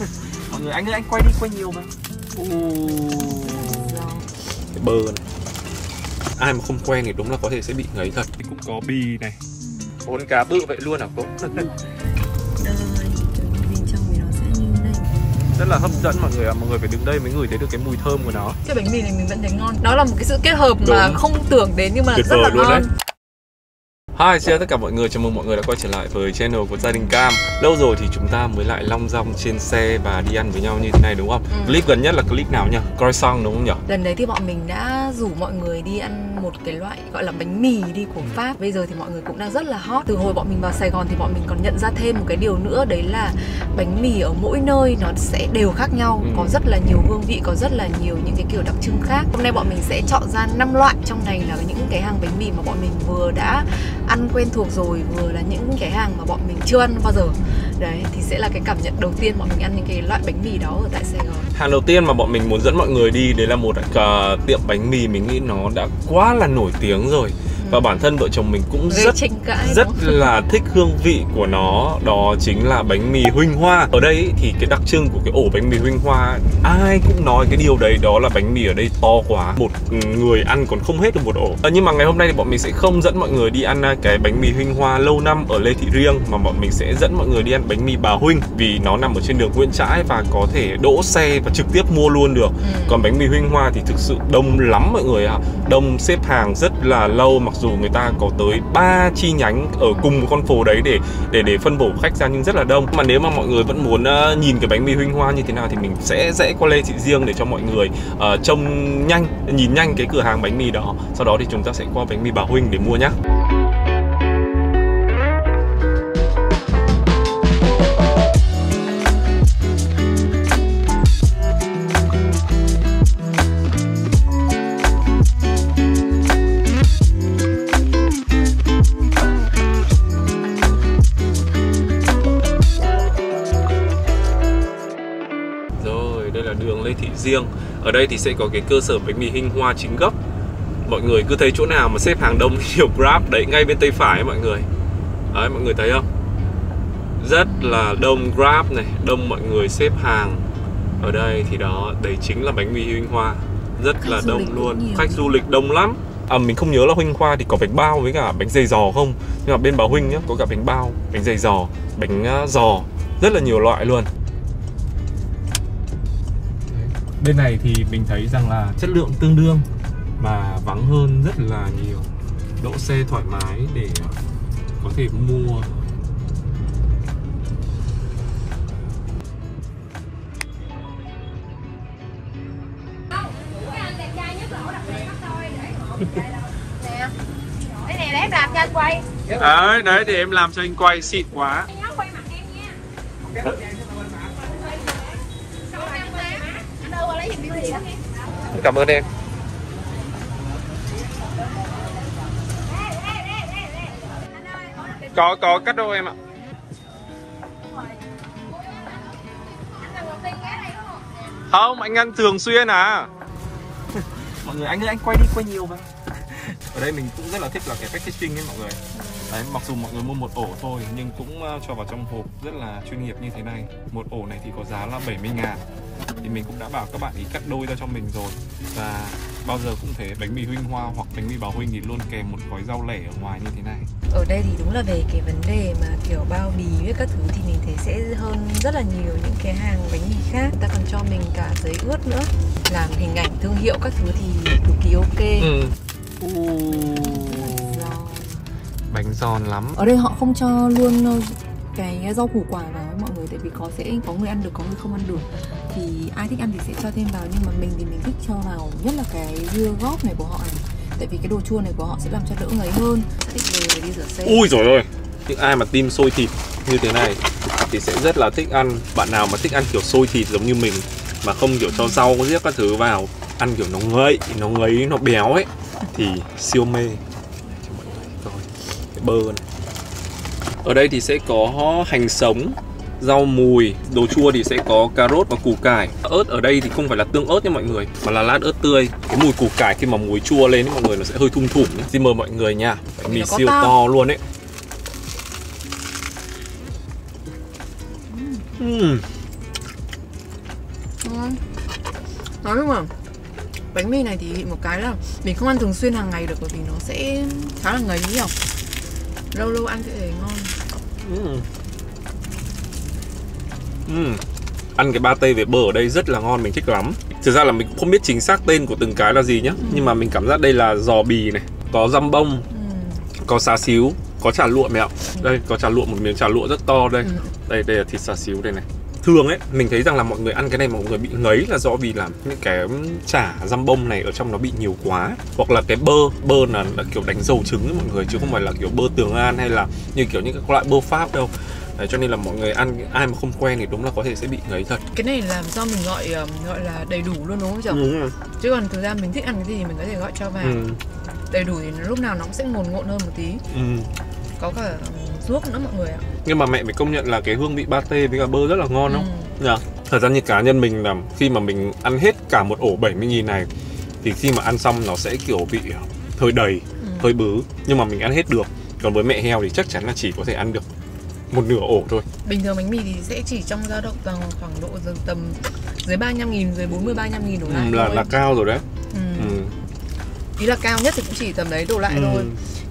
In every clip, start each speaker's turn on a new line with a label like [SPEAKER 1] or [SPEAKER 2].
[SPEAKER 1] mọi người anh ơi anh quay đi quay nhiều mà. Cái bơ này. Ai mà không quen thì đúng là có thể sẽ bị ngấy thật. Thì cũng có bì này. Con cá bự vậy luôn hả cô
[SPEAKER 2] đây bên trong thì nó sẽ như này.
[SPEAKER 1] Rất là hấp dẫn mọi người ạ. Mọi người phải đứng đây mới ngửi thấy được cái mùi thơm của nó.
[SPEAKER 2] Cái bánh mì này mình vẫn thấy ngon. Đó là một cái sự kết hợp mà
[SPEAKER 1] Đúng.
[SPEAKER 2] không tưởng đến nhưng mà
[SPEAKER 1] tuyệt
[SPEAKER 2] rất là ngon.
[SPEAKER 1] đấy Hi, xin chào tất cả mọi người, chào mừng mọi người đã quay trở lại với channel của gia đình Cam Lâu rồi thì chúng ta mới lại long dong trên xe và đi ăn với nhau như thế này đúng không?
[SPEAKER 2] Ừ.
[SPEAKER 1] Clip gần nhất là clip nào nhỉ? Croissant đúng không nhỉ?
[SPEAKER 2] lần đấy thì bọn mình đã rủ mọi người đi ăn một cái loại gọi là bánh mì đi của Pháp. Bây giờ thì mọi người cũng đang rất là hot. Từ hồi bọn mình vào Sài Gòn thì bọn mình còn nhận ra thêm một cái điều nữa đấy là bánh mì ở mỗi nơi nó sẽ đều khác nhau
[SPEAKER 1] Ừ.
[SPEAKER 2] có rất là nhiều hương vị có rất là nhiều những cái kiểu đặc trưng khác. Hôm nay bọn mình sẽ chọn ra 5 loại. Trong này là những cái hàng bánh mì mà bọn mình vừa đã ăn quen thuộc rồi vừa là những cái hàng mà bọn mình chưa ăn bao giờ. Đấy thì sẽ là cái cảm nhận đầu tiên bọn mình ăn những cái loại bánh mì đó ở tại Sài Gòn.
[SPEAKER 1] Hàng đầu tiên mà bọn mình muốn dẫn mọi người đi đấy là một uh, tiệm bánh mì. Mình nghĩ nó đã quá là nổi tiếng rồi và bản thân vợ chồng mình cũng
[SPEAKER 2] gây
[SPEAKER 1] rất
[SPEAKER 2] cãi
[SPEAKER 1] rất là thích hương vị của nó. Đó chính là bánh mì huynh hoa. Ở đây thì cái đặc trưng của cái ổ bánh mì huynh hoa ai cũng nói cái điều đấy. Đó là bánh mì ở đây to quá một người ăn còn không hết được một ổ. Ờ, nhưng mà ngày hôm nay thì bọn mình sẽ không dẫn mọi người đi ăn à, cái bánh mì huynh hoa lâu năm ở lê thị riêng mà bọn mình sẽ dẫn mọi người đi ăn bánh mì bà huynh vì nó nằm ở trên đường nguyễn trãi và có thể đỗ xe và trực tiếp mua luôn được.
[SPEAKER 2] Ừ.
[SPEAKER 1] còn bánh mì huynh hoa thì thực sự đông lắm mọi người ạ. Đông xếp hàng rất là lâu mặc dù người ta có tới 3 chi nhánh ở cùng một con phố đấy để để để phân bổ khách ra nhưng rất là đông. Mà nếu mà mọi người vẫn muốn ờ, nhìn cái bánh mì huynh hoa như thế nào thì mình sẽ rẽ qua lê thị riêng để cho mọi người uh, trông nhanh nhìn nhanh cái cửa hàng bánh mì đó. Sau đó thì chúng ta sẽ qua bánh mì bà huynh để mua nhá. Riêng. Ở đây thì sẽ có cái cơ sở bánh mì hình hoa chính gốc. Mọi người cứ thấy chỗ nào mà xếp hàng đông nhiều Grab Đấy, ngay bên tay phải ấy, mọi người. Đấy, mọi người thấy không? Rất là đông Grab này Đông mọi người xếp hàng. Ở đây thì đó, đấy chính là bánh mì hình hoa. Rất
[SPEAKER 2] Khách
[SPEAKER 1] là đông luôn.
[SPEAKER 2] nhiều.
[SPEAKER 1] Khách du lịch đông lắm. À, mình không nhớ là Huynh Hoa thì có bánh bao với cả bánh dày giò không? Nhưng mà bên bà Huynh nhá, có cả bánh bao, bánh dày giò, bánh à, giò. Rất là nhiều loại luôn bên này thì mình thấy rằng là chất lượng tương đương mà vắng hơn rất là nhiều. Đỗ xe thoải mái để có thể mua.
[SPEAKER 3] Cái này để em làm cho anh quay
[SPEAKER 1] đấy đấy thì em làm cho anh quay xịn quá.
[SPEAKER 3] Nhớ quay mặt em nha Sao em quay Anh đâu qua lấy giùm beauty đó
[SPEAKER 1] cảm ơn em. Có có cắt đôi em ạ.
[SPEAKER 3] Không?
[SPEAKER 1] anh ăn thường xuyên à. Mọi người, anh ơi, anh quay đi, quay nhiều mà ở đây mình cũng rất là thích là cái packaging ấy, mọi người. Đấy, mặc dù mọi người mua một ổ thôi, nhưng cũng ờ, cho vào trong hộp rất là chuyên nghiệp như thế này. Một ổ này thì có giá là 70 ngàn thì mình cũng đã bảo các bạn ý cắt đôi ra cho mình rồi. Và bao giờ cũng thế bánh mì huynh hoa hoặc bánh mì bảo huynh thì luôn kèm một gói rau lẻ ở ngoài như thế này.
[SPEAKER 2] Ở đây thì đúng là về cái vấn đề mà kiểu bao bì với các thứ thì mình thấy sẽ hơn rất là nhiều những cái hàng bánh mì khác. Ta còn cho mình cả giấy ướt nữa làm hình ảnh thương hiệu các thứ thì cực kỳ ok.
[SPEAKER 1] Ừ.
[SPEAKER 2] Giòn.
[SPEAKER 1] bánh giòn lắm.
[SPEAKER 2] Ở đây họ không cho luôn ờ, cái rau củ quả vào với mọi người tại vì có sẽ có người ăn được có người không ăn được thì ai thích ăn thì sẽ cho thêm vào, nhưng mà mình thì mình thích cho vào nhất là cái dưa góp này của họ này. Tại vì cái đồ chua này của họ sẽ làm cho đỡ ngấy hơn. Sẽ thích về đi rửa xe
[SPEAKER 1] ui rồi ơi, những ai mà tim sôi thịt như thế này thì sẽ rất là thích ăn. Bạn nào mà thích ăn kiểu sôi thịt giống như mình, mà không kiểu cho rau giết các thứ vào, ăn kiểu nó ngậy, nó ngấy, nó béo ấy, thì siêu mê. Cho mọi người coi, cái bơ này. Ở đây thì sẽ có hành sống rau mùi đồ chua thì sẽ có cà rốt và củ cải. Ớt ở đây thì không phải là tương ớt nha mọi người mà là lát ớt tươi. Cái mùi củ cải khi mà muối chua lên ấy mọi người nó sẽ hơi thum thủm nhé xin mời mọi người nha. Mì siêu
[SPEAKER 2] to.
[SPEAKER 1] to luôn ấy. Ừm.
[SPEAKER 2] ngon. Nói chung là bánh mì này thì một cái là mình không ăn thường xuyên hàng ngày được bởi vì nó sẽ khá là ngấy nhỉ lâu lâu ăn sẽ thấy ngon.
[SPEAKER 1] Ừ. Ừ. Ăn cái pate về bơ ở đây rất là ngon, mình thích lắm. Thực ra là mình cũng không biết chính xác tên của từng cái là gì nhá. Nhưng mà mình cảm giác đây là giò bì này Có răm bông,
[SPEAKER 2] ừ.
[SPEAKER 1] có xá xíu, có chả lụa mẹo. Đây, có chả lụa, một miếng chả lụa rất to đây.
[SPEAKER 2] Ừ.
[SPEAKER 1] Đây, đây là thịt xá xíu đây này. Thường ấy, mình thấy rằng là mọi người ăn cái này mọi người bị ngấy là do vì là những cái chả răm bông này ở trong nó bị nhiều quá. Hoặc là cái bơ, bơ là, là kiểu đánh dầu trứng ấy mọi người Chứ không phải là kiểu bơ tường an hay là như kiểu những cái loại bơ pháp đâu Đấy, cho nên là mọi người ăn ai mà không quen thì đúng là có thể sẽ bị ngấy thật
[SPEAKER 2] cái này làm do mình gọi um, gọi là đầy đủ luôn đúng không chồng
[SPEAKER 1] Đúng rồi.
[SPEAKER 2] chứ còn thực ra mình thích ăn cái gì thì mình có thể gọi cho vào
[SPEAKER 1] Ừ.
[SPEAKER 2] đầy đủ thì lúc nào nó cũng sẽ ngồn ngộn hơn một tí
[SPEAKER 1] Ừ.
[SPEAKER 2] có cả ruốc nữa mọi người ạ
[SPEAKER 1] Nhưng mà mẹ phải công nhận là cái hương vị pate với cả bơ rất là ngon không?
[SPEAKER 2] Ừ.
[SPEAKER 1] Nhờ. Thật ra như cá nhân mình là khi mà mình ăn hết cả một ổ 70 nghìn này Thì khi mà ăn xong nó sẽ kiểu bị hơi đầy,
[SPEAKER 2] Ừ.
[SPEAKER 1] hơi bứ Nhưng mà mình ăn hết được Còn với mẹ heo thì chắc chắn là chỉ có thể ăn được một nửa ổ thôi.
[SPEAKER 2] Bình thường bánh mì thì sẽ chỉ trong dao động tầm khoảng độ tầm dưới 35 nghìn dưới 40 35 nghìn đổ lại
[SPEAKER 1] ừ, là,
[SPEAKER 2] thôi.
[SPEAKER 1] là cao rồi đấy.
[SPEAKER 2] Ừ.
[SPEAKER 1] ừ.
[SPEAKER 2] ý là cao nhất thì cũng chỉ tầm đấy đổ lại
[SPEAKER 1] Ừ.
[SPEAKER 2] thôi.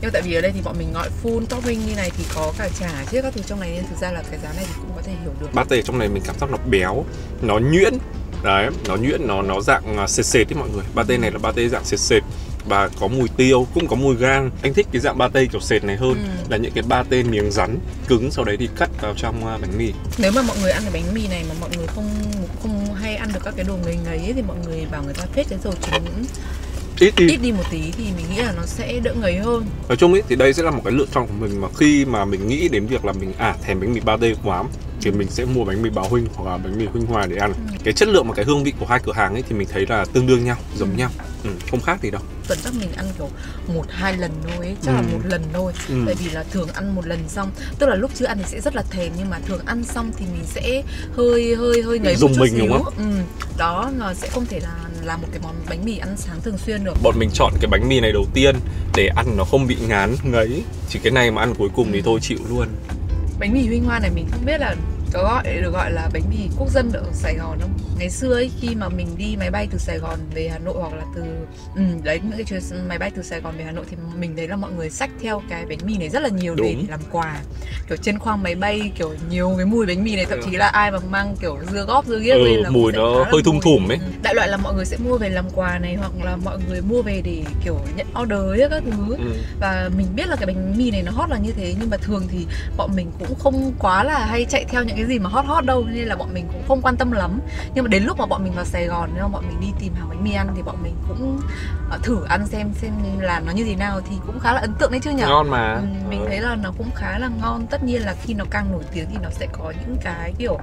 [SPEAKER 2] Nhưng tại vì ở đây thì bọn mình gọi full topping như này thì có cả chả chứ các thứ trong này nên thực ra là cái giá này thì cũng có thể hiểu được.
[SPEAKER 1] Pate trong này mình cảm giác nó béo Nó nhuyễn. Đấy, nó nhuyễn, nó nó dạng à, sệt sệt ấy mọi người. Pate này là pate dạng sệt sệt và có mùi tiêu, cũng có mùi gan Anh thích cái dạng pate kiểu sệt này hơn
[SPEAKER 2] Ừ.
[SPEAKER 1] Là những cái pate miếng rắn, cứng Sau đấy thì cắt vào trong à, bánh mì
[SPEAKER 2] nếu mà mọi người ăn cái bánh mì này mà mọi người không không hay ăn được các cái đồ ngấy ngấy ấy, thì mọi người bảo người ta phết cái dầu trứng
[SPEAKER 1] Ít đi
[SPEAKER 2] ít đi một tí thì mình nghĩ là nó sẽ đỡ ngấy hơn
[SPEAKER 1] Nói chung ấy thì đây sẽ là một cái lựa chọn của mình Mà khi mà mình nghĩ đến việc là mình à thèm bánh mì pate quá Thì mình sẽ mua bánh mì báo huynh hoặc là bánh mì huynh hòa để ăn
[SPEAKER 2] Ừ.
[SPEAKER 1] Cái chất lượng và cái hương vị của hai cửa hàng ấy thì mình thấy là tương đương nhau, giống
[SPEAKER 2] Ừ.
[SPEAKER 1] nhau ừ, Không khác gì đâu
[SPEAKER 2] tuần chắc mình ăn kiểu một hai lần thôi ấy, chắc là
[SPEAKER 1] Ừ.
[SPEAKER 2] một lần thôi
[SPEAKER 1] Ừ.
[SPEAKER 2] tại vì là thường ăn một lần xong tức là lúc chưa ăn thì sẽ rất là thèm nhưng mà thường ăn xong thì mình sẽ hơi hơi hơi ngấy một
[SPEAKER 1] Rùng
[SPEAKER 2] chút
[SPEAKER 1] mình
[SPEAKER 2] xíu
[SPEAKER 1] đúng không?
[SPEAKER 2] ừ. đó là sẽ không thể là làm một cái món bánh mì ăn sáng thường xuyên được
[SPEAKER 1] bọn mình chọn cái bánh mì này đầu tiên để ăn nó không bị ngán ngấy chỉ cái này mà ăn cuối cùng thì thôi chịu luôn
[SPEAKER 2] bánh mì huynh hoa này mình không biết là có gọi được gọi là bánh mì quốc dân ở Sài Gòn không? Ngày xưa ấy khi mà mình đi máy bay từ Sài Gòn về Hà Nội hoặc là từ ừ, đấy những cái chuyến máy bay từ Sài Gòn về Hà Nội thì mình thấy là mọi người xách theo cái bánh mì này rất là nhiều để,
[SPEAKER 1] Đúng.
[SPEAKER 2] để làm quà. Kiểu trên khoang máy bay kiểu nhiều cái mùi bánh mì này thậm chí là ai mà mang kiểu dưa góp dưa ghiếc
[SPEAKER 1] Ừ,
[SPEAKER 2] lên là
[SPEAKER 1] mùi nó hơi thum
[SPEAKER 2] mùi.
[SPEAKER 1] thủm ấy.
[SPEAKER 2] Ừ. Đại loại là mọi người sẽ mua về làm quà này hoặc là mọi người mua về để kiểu nhận order ấy các thứ
[SPEAKER 1] ừ.
[SPEAKER 2] và mình biết là cái bánh mì này nó hot là như thế nhưng mà thường thì bọn mình cũng không quá là hay chạy theo những cái gì mà hot hot đâu nên là bọn mình cũng không quan tâm lắm. Nhưng mà đến lúc mà bọn mình vào Sài Gòn nếu mà bọn mình đi tìm hàng bánh mì ăn thì bọn mình cũng ờ, thử ăn xem xem là nó như thế nào thì cũng khá là ấn tượng đấy chứ nhỉ?
[SPEAKER 1] Ngon mà.
[SPEAKER 2] Ừ, mình
[SPEAKER 1] Ừ.
[SPEAKER 2] thấy là nó cũng khá là ngon. Tất nhiên là khi nó càng nổi tiếng thì nó sẽ có những cái kiểu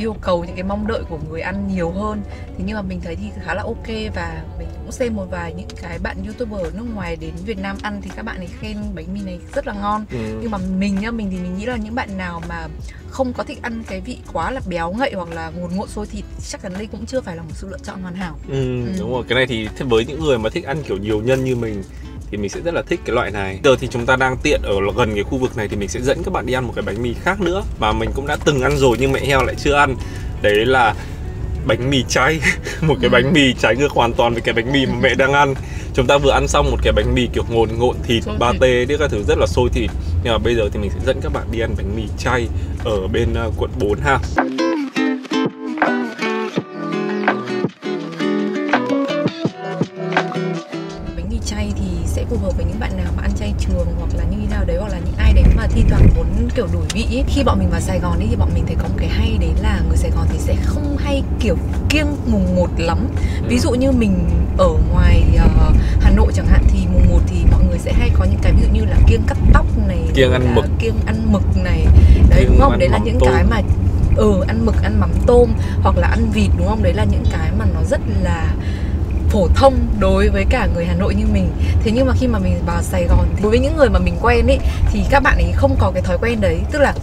[SPEAKER 2] yêu cầu những cái mong đợi của người ăn nhiều hơn. Thì nhưng mà mình thấy thì khá là ok và mình cũng xem một vài những cái bạn youtuber ở nước ngoài đến Việt Nam ăn thì các bạn ấy khen bánh mì này rất là ngon.
[SPEAKER 1] Ừ.
[SPEAKER 2] nhưng mà mình nhá mình thì mình nghĩ là những bạn nào mà không có thích ăn cái vị quá là béo ngậy hoặc là ngột ngột sôi thịt chắc chắn đây cũng chưa phải là một sự lựa chọn hoàn hảo.
[SPEAKER 1] Ừ, đúng rồi. Cái này thì với những người mà thích ăn kiểu nhiều nhân như mình thì mình sẽ rất là thích cái loại này. Giờ thì chúng ta đang tiện ở gần cái khu vực này thì mình sẽ dẫn các bạn đi ăn một cái bánh mì khác nữa. Mà mình cũng đã từng ăn rồi nhưng mẹ heo lại chưa ăn. Đấy là bánh mì chay. Một cái
[SPEAKER 2] Ừ.
[SPEAKER 1] bánh mì trái ngược hoàn toàn với cái bánh mì mà mẹ đang ăn. Chúng ta vừa ăn xong một cái bánh mì kiểu ngồn ngộn thịt ba tê đi các thứ rất là sôi thịt. Nhưng mà bây giờ thì mình sẽ dẫn các bạn đi ăn bánh mì chay ở bên ờ, quận 4 ha
[SPEAKER 2] mà thi thoảng muốn kiểu đổi vị ấy. khi bọn mình vào Sài Gòn ấy thì bọn mình thấy có một cái hay đấy là người Sài Gòn thì sẽ không hay kiểu kiêng mùng một lắm ví dụ như mình ở ngoài ờ, Hà Nội chẳng hạn thì mùng 1 thì mọi người sẽ hay có những cái ví dụ như là kiêng cắt tóc này
[SPEAKER 1] Kiêng ăn mực.
[SPEAKER 2] kiêng ăn mực này đấy
[SPEAKER 1] Kiêng
[SPEAKER 2] đúng không đấy là những
[SPEAKER 1] tôm.
[SPEAKER 2] cái mà ừ ăn mực ăn mắm tôm hoặc là ăn vịt đúng không đấy là những cái mà nó rất là phổ thông đối với cả người Hà Nội như mình. Thế nhưng mà khi mà mình vào Sài Gòn thì đối với những người mà mình quen ấy thì các bạn ấy không có cái thói quen đấy. Tức là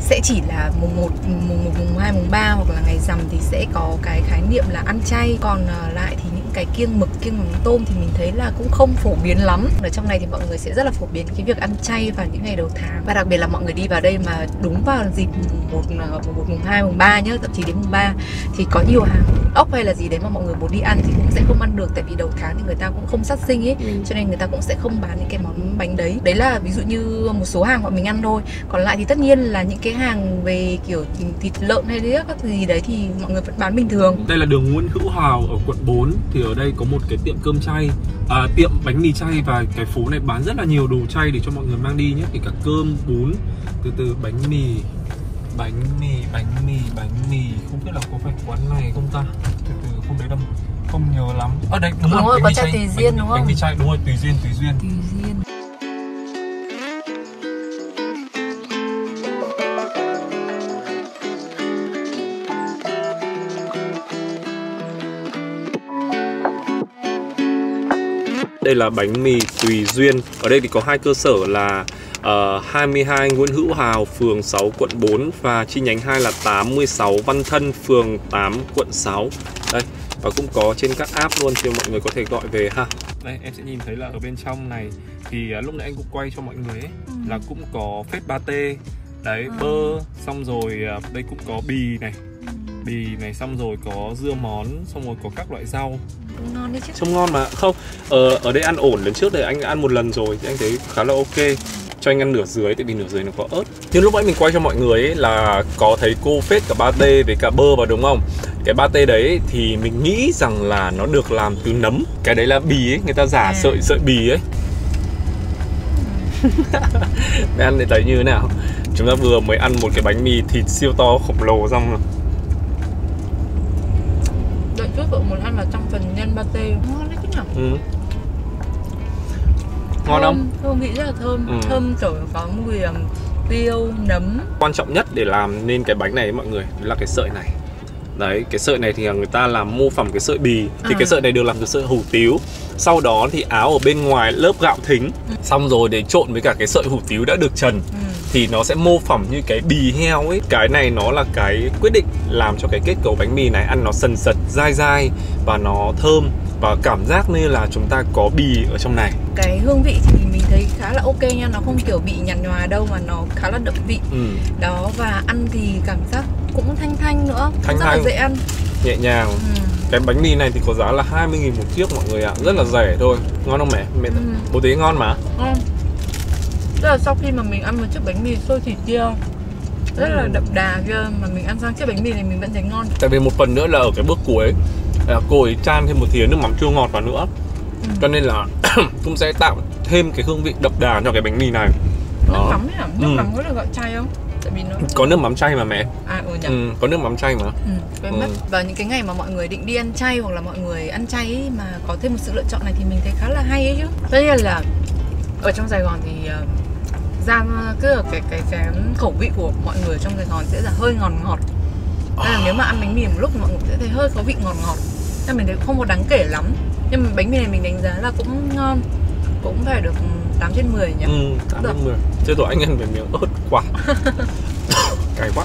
[SPEAKER 2] sẽ chỉ là mùng 1, mùng 1, mùng 2, mùng 3 hoặc là ngày rằm thì sẽ có cái khái niệm là ăn chay. Còn à, lại thì những cái kiêng mực kiêng mắm tôm thì mình thấy là cũng không phổ biến lắm. Ở trong này thì mọi người sẽ rất là phổ biến cái việc ăn chay vào những ngày đầu tháng. Và đặc biệt là mọi người đi vào đây mà đúng vào dịp một à, một mùng hai mùng ba nhá thậm chí đến mùng ba thì có nhiều hàng ốc hay là gì đấy mà mọi người muốn đi ăn thì cũng sẽ không ăn được. Tại vì đầu tháng thì người ta cũng không sát sinh ấy
[SPEAKER 1] Ừ.
[SPEAKER 2] cho nên người ta cũng sẽ không bán những cái món bánh đấy. Đấy là ví dụ như một số hàng bọn mình ăn thôi. Còn lại thì tất nhiên là những cái hàng về kiểu thịt, thịt lợn hay đấy các gì đấy thì mọi người vẫn bán bình thường.
[SPEAKER 1] Đây là đường Nguyễn Hữu Hào ở quận 4 Thì ở đây có một cái tiệm cơm chay à, Tiệm bánh mì chay và cái phố này bán rất là nhiều đồ chay để cho mọi người mang đi nhé. Kể cả cơm, bún, từ từ bánh mì Bánh mì, bánh mì, bánh mì. Không biết là có phải quán này không ta? Từ từ không đấy đâu Không nhớ lắm. Ở đây đúng,
[SPEAKER 2] Đúng
[SPEAKER 1] rồi,
[SPEAKER 2] rồi,
[SPEAKER 1] bánh
[SPEAKER 2] có
[SPEAKER 1] mì chay,
[SPEAKER 2] Tùy
[SPEAKER 1] bánh-
[SPEAKER 2] Duyên đúng
[SPEAKER 1] Bánh
[SPEAKER 2] không?
[SPEAKER 1] mì chay, đúng rồi, Tùy Duyên, Tùy Duyên.
[SPEAKER 2] Tùy duyên
[SPEAKER 1] Đây là bánh mì Tùy Duyên. Ở đây thì có hai cơ sở là ờ, 22 Nguyễn Hữu Hào, phường 6, quận 4 Và chi nhánh 2 là 86 Văn Thân, phường 8, quận 6 Đây, và cũng có trên các app luôn thì mọi người có thể gọi về ha. Đây, em sẽ nhìn thấy là ở bên trong này Thì à, lúc nãy anh cũng quay cho mọi người ấy Là cũng có phết pate Đấy,
[SPEAKER 2] Ừ.
[SPEAKER 1] bơ, xong rồi à, đây cũng có bì này Bì này, xong rồi có dưa món, xong rồi có các loại rau.
[SPEAKER 2] Ngon đấy chứ.
[SPEAKER 1] Trông ngon mà. Không, ở, ở đây ăn ổn. Lần trước thì anh ăn một lần rồi Thì anh thấy khá là ok. Cho anh ăn nửa dưới Tại vì nửa dưới nó có ớt. Nhưng lúc nãy mình quay cho mọi người ấy Là có thấy cô phết cả pate với cả bơ vào đúng không? Cái pate đấy thì mình nghĩ rằng là nó được làm từ nấm. Cái đấy là bì ấy Người ta giả
[SPEAKER 2] À.
[SPEAKER 1] sợi sợi bì ấy. Mày ăn thì thấy như thế nào? Chúng ta vừa mới ăn một cái bánh mì thịt siêu to khổng lồ xong rồi
[SPEAKER 2] chút vợ muốn ăn vào trong phần nhân pate ngon đấy chứ nhỉ
[SPEAKER 1] ừ. Ngon không?
[SPEAKER 2] thơm, hương vị rất là thơm
[SPEAKER 1] Ừ.
[SPEAKER 2] thơm kiểu có mùi tiêu nấm
[SPEAKER 1] quan trọng nhất để làm nên cái bánh này mọi người là cái sợi này đấy cái sợi này thì người ta làm mô phỏng cái sợi bì thì
[SPEAKER 2] À.
[SPEAKER 1] cái sợi này được làm từ sợi hủ tiếu sau đó thì áo ở bên ngoài lớp gạo thính. Xong rồi để trộn với cả cái sợi hủ tiếu đã được trần
[SPEAKER 2] ừ.
[SPEAKER 1] thì nó sẽ mô phỏng như cái bì heo ấy. Cái này nó là cái quyết định làm cho cái kết cấu bánh mì này ăn nó sần sật dai dai và nó thơm. Và cảm giác như là chúng ta có bì ở trong này.
[SPEAKER 2] Cái hương vị thì mình thấy khá là ok nha. Nó không kiểu bị nhạt nhòa đâu mà nó khá là đậm vị.
[SPEAKER 1] Ừ,
[SPEAKER 2] đó và ăn thì cảm giác cũng thanh thanh nữa.
[SPEAKER 1] Thanh
[SPEAKER 2] rất là
[SPEAKER 1] thanh.
[SPEAKER 2] dễ ăn.
[SPEAKER 1] Nhẹ nhàng.
[SPEAKER 2] Ừ.
[SPEAKER 1] Cái bánh mì này thì có giá là 20.000 một chiếc mọi người ạ Rất là rẻ thôi Ngon không mẹ? mẹ
[SPEAKER 2] Ừ.
[SPEAKER 1] Bố thấy ngon mà
[SPEAKER 2] ngon tức là sau khi mà mình ăn một chiếc bánh mì xôi thịt kia rất là
[SPEAKER 1] Ừ.
[SPEAKER 2] đậm đà kia mà mình ăn sang chiếc bánh mì này mình vẫn thấy ngon
[SPEAKER 1] Tại vì một phần nữa là ở cái bước cuối là cô ấy chan thêm một thìa nước mắm chua ngọt vào nữa
[SPEAKER 2] Ừ.
[SPEAKER 1] Cho nên là cũng sẽ tạo thêm cái hương vị đậm đà cho cái bánh mì này
[SPEAKER 2] nước
[SPEAKER 1] Đó.
[SPEAKER 2] mắm ấy à nước
[SPEAKER 1] Ừ.
[SPEAKER 2] mắm có được gọi chay không tại vì nó
[SPEAKER 1] Có nước mắm chay mà mẹ.
[SPEAKER 2] À ừ nhỉ.
[SPEAKER 1] Ừ, Có nước mắm chay mà.
[SPEAKER 2] Ừ, quên
[SPEAKER 1] Ừ.
[SPEAKER 2] mất. Vào những cái ngày mà mọi người định đi ăn chay hoặc là mọi người ăn chay ấy, mà có thêm một sự lựa chọn này thì mình thấy khá là hay ấy chứ. Tất nhiên là ở trong Sài Gòn thì uh, Giang cứ là cái, cái cái khẩu vị của mọi người trong Sài Gòn sẽ là hơi ngọt ngọt. Nên là nếu mà ăn bánh mì một lúc mọi người sẽ thấy hơi có vị ngọt ngọt. Nên mình thấy không có đáng kể lắm. Nhưng mà bánh mì này mình đánh giá là cũng ngon. Cũng phải được 8 trên 10 nhỉ
[SPEAKER 1] Ừ, 8
[SPEAKER 2] Được.
[SPEAKER 1] 10 Chứ rồi anh ăn phải miếng ớt quá Cay quá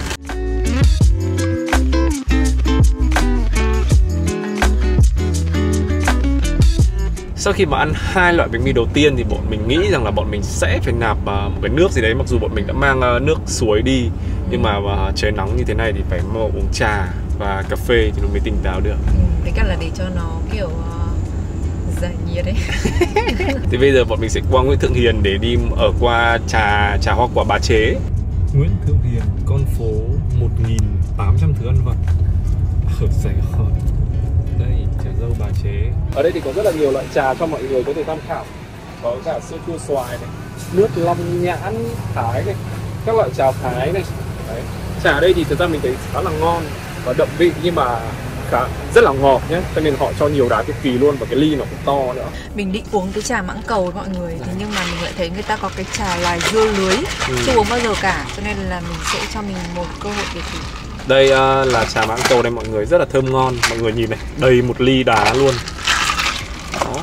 [SPEAKER 1] Sau khi mà ăn hai loại bánh mì đầu tiên thì bọn mình nghĩ rằng là bọn mình sẽ phải nạp à, một cái nước gì đấy mặc dù bọn mình đã mang à, nước suối đi nhưng mà à, trời nóng như thế này thì phải mua uống trà và cà phê thì nó mới tỉnh táo được.
[SPEAKER 2] ừ, Với cả là để cho nó kiểu giải nhiệt ấy
[SPEAKER 1] Thì bây giờ bọn mình sẽ qua Nguyễn Thượng Hiền để đi ở qua trà trà hoa quả bà chế. Nguyễn Thượng Hiền, con phố 1.800 thứ ăn vặt ở Sài Gòn. Đây, trà dâu bà chế. Ở đây thì có rất là nhiều loại trà cho mọi người có thể tham khảo. Có cả sữa chua xoài này, nước long nhãn thái này, các loại trà thái này. Đấy. Trà ở đây thì thực ra mình thấy khá là ngon và đậm vị nhưng mà khá, rất là ngọt nhé. Cho nên họ cho nhiều đá cực kỳ luôn và cái ly nó cũng to nữa.
[SPEAKER 2] mình định uống cái trà mãng cầu mọi người. Thế nhưng mà mình lại thấy người ta có cái trà loài dưa lưới.
[SPEAKER 1] Ừ.
[SPEAKER 2] chưa uống bao giờ cả cho nên là mình sẽ cho mình một cơ hội để thử.
[SPEAKER 1] Đây à, là trà mãng cầu đây mọi người rất là thơm ngon. Mọi người nhìn này, đầy một ly đá luôn. Đó.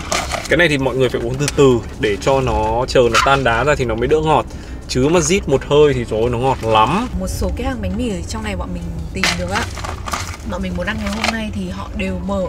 [SPEAKER 1] Cái này thì mọi người phải uống từ từ Để cho nó chờ nó tan đá ra thì nó mới đỡ ngọt. Chứ mà rít một hơi thì ơi, nó ngọt lắm.
[SPEAKER 2] Một số cái hàng bánh mì ở trong này bọn mình tìm được á mà mình muốn ăn ngày hôm nay thì họ đều mở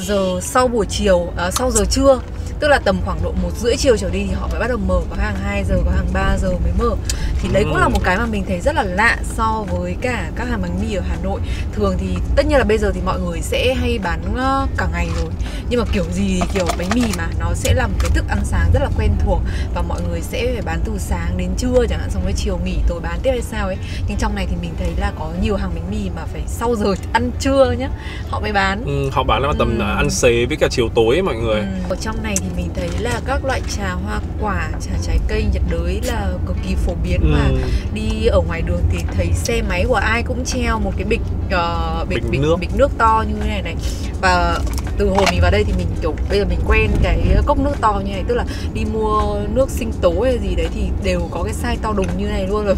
[SPEAKER 2] giờ sau buổi chiều à, sau giờ trưa tức là tầm khoảng độ một rưỡi chiều trở đi thì họ mới bắt đầu mở có hàng 2 giờ có hàng 3 giờ mới mở. Thì đấy cũng là một cái mà mình thấy rất là lạ so với cả các hàng bánh mì ở Hà Nội. Thường thì tất nhiên là bây giờ thì mọi người sẽ hay bán ờ, cả ngày rồi. Nhưng mà kiểu gì kiểu bánh mì mà nó sẽ là một cái thức ăn sáng rất là quen thuộc và mọi người sẽ phải bán từ sáng đến trưa chẳng hạn xong rồi chiều nghỉ tối bán tiếp hay sao ấy. Nhưng trong này thì mình thấy là có nhiều hàng bánh mì mà phải sau giờ ăn trưa nhá họ mới bán.
[SPEAKER 1] Ừ, họ bán là tầm
[SPEAKER 2] Ừ.
[SPEAKER 1] ăn xế với cả chiều tối ấy, mọi người.
[SPEAKER 2] Ừ. Ở trong này thì mình thấy là các loại trà hoa quả, trà trái cây nhiệt đới là cực kỳ phổ biến
[SPEAKER 1] Ừ.
[SPEAKER 2] và đi ở ngoài đường thì thấy xe máy của ai cũng treo một cái bịch ờ, bịch,
[SPEAKER 1] Bịch
[SPEAKER 2] bịch
[SPEAKER 1] nước.
[SPEAKER 2] bịch nước to như thế này này và từ hồi mình vào đây thì mình kiểu bây giờ mình quen cái cốc nước to như này tức là đi mua nước sinh tố hay gì đấy thì đều có cái size to đùng như này luôn rồi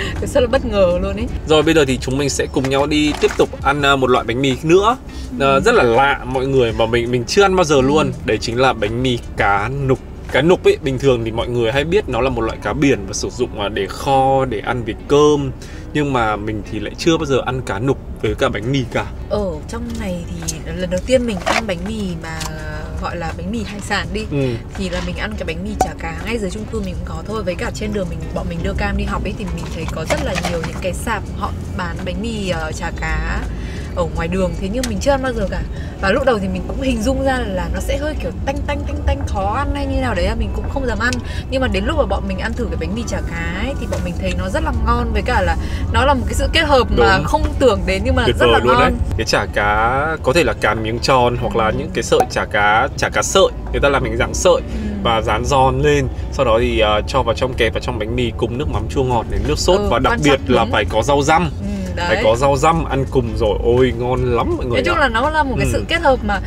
[SPEAKER 2] rất là bất ngờ luôn ấy.
[SPEAKER 1] Rồi bây giờ thì chúng mình sẽ cùng nhau đi tiếp tục ăn à, một loại bánh mì nữa. À, Rất là lạ mọi người mà mình mình chưa ăn bao giờ luôn. Đấy chính là bánh mì cá nục. Cá nục ấy, bình thường thì mọi người hay biết nó là một loại cá biển và sử dụng à, để kho, để ăn với cơm. Nhưng mà mình thì lại chưa bao giờ ăn cá nục với cả bánh mì cả.
[SPEAKER 2] Ở trong này thì lần đầu tiên mình ăn bánh mì mà gọi là bánh mì hải sản đi.
[SPEAKER 1] Ừ.
[SPEAKER 2] thì là mình ăn cái bánh mì chả cá ngay dưới chung cư mình cũng có thôi. Với cả trên đường mình bọn mình đưa cam đi học ấy thì mình thấy có rất là nhiều những cái sạp họ bán bánh mì uh, chả cá ở ngoài đường thế nhưng mình chưa ăn bao giờ cả. Và lúc đầu thì mình cũng hình dung ra là nó sẽ hơi kiểu tanh tanh tanh tanh khó ăn hay như nào đấy là mình cũng không dám ăn. Nhưng mà đến lúc mà bọn mình ăn thử cái bánh mì chả cá ấy, thì bọn mình thấy nó rất là ngon với cả là nó là một cái sự kết hợp mà
[SPEAKER 1] Đúng.
[SPEAKER 2] không tưởng đến nhưng mà
[SPEAKER 1] tuyệt
[SPEAKER 2] rất là
[SPEAKER 1] luôn đấy.
[SPEAKER 2] Ngon
[SPEAKER 1] cái chả cá có thể là cá miếng tròn hoặc là những cái sợi chả cá chả cá sợi. Người ta làm thành dạng sợi
[SPEAKER 2] Ừ.
[SPEAKER 1] và dán giòn lên. Sau đó thì uh, cho vào trong kẹp vào trong bánh mì cùng nước mắm chua ngọt đến nước sốt.
[SPEAKER 2] Ừ,
[SPEAKER 1] và đặc biệt là
[SPEAKER 2] đúng.
[SPEAKER 1] phải có rau răm.
[SPEAKER 2] Ừ, đấy.
[SPEAKER 1] phải có rau răm ăn cùng rồi ôi ngon lắm mọi người
[SPEAKER 2] nói chung
[SPEAKER 1] ạ.
[SPEAKER 2] là nó là một cái
[SPEAKER 1] Ừ.
[SPEAKER 2] sự kết hợp mà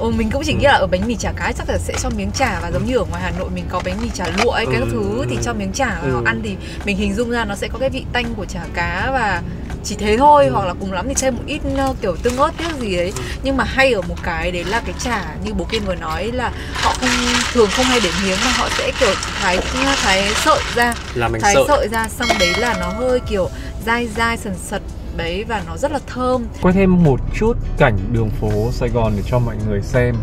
[SPEAKER 2] ừ, mình cũng chỉ nghĩ
[SPEAKER 1] Ừ.
[SPEAKER 2] là ở bánh mì chả cá chắc là sẽ cho miếng chả và giống như ở ngoài Hà Nội mình có bánh mì chả lụa ấy cái
[SPEAKER 1] Ừ,
[SPEAKER 2] thứ thì
[SPEAKER 1] ừ.
[SPEAKER 2] cho miếng chả
[SPEAKER 1] Ừ.
[SPEAKER 2] ăn thì mình hình dung ra nó sẽ có cái vị tanh của chả cá và chỉ thế thôi
[SPEAKER 1] Ừ.
[SPEAKER 2] hoặc là cùng lắm thì thêm một ít ờ, kiểu tương ớt tiếc gì đấy nhưng mà hay ở một cái đấy là cái chả như bố kiên vừa nói là họ không thường không hay để miếng mà họ sẽ kiểu thái thái sợi ra
[SPEAKER 1] làm
[SPEAKER 2] thái
[SPEAKER 1] sợi
[SPEAKER 2] sợi ra xong đấy là nó hơi kiểu dai dai sần sật đấy và nó rất là thơm.
[SPEAKER 1] Quay thêm một chút cảnh đường phố Sài Gòn để cho mọi người xem.